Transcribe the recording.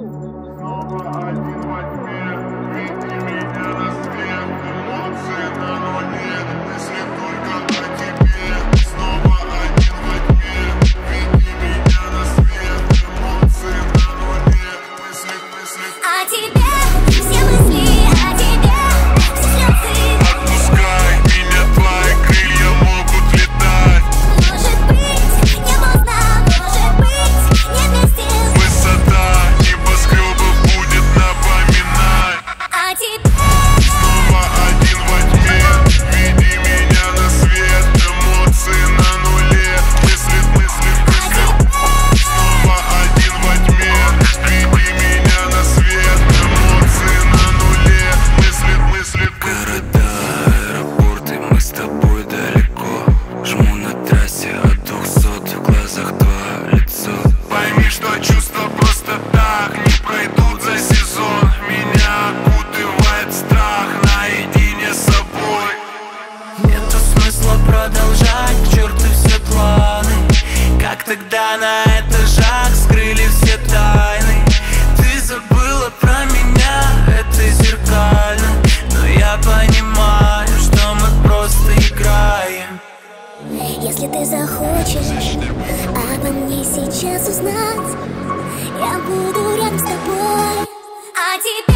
Снова один во тьме, видимый недосвет. ты захочешь Обо мне сейчас узнать. Я буду рядом с тобой. А теперь